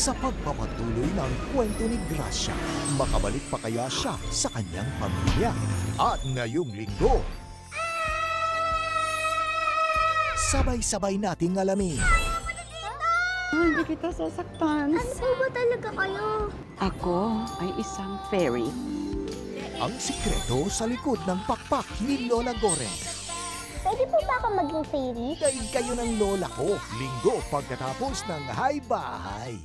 sa pagpapatuloy ng kwento ni Gracia. Makabalik pa kaya siya sa kanyang pamilya? At ngayong linggo, sabay-sabay nating alamin Oh, hindi kita sasaktan. Ano po ba talaga kayo? Ako ay isang fairy. ang sikreto sa likod ng pakpak ni Lola Goreng. Pwede po ba akong maging fairy? Daig kayo ng lola ko, linggo pagkatapos ng Hay Bahay.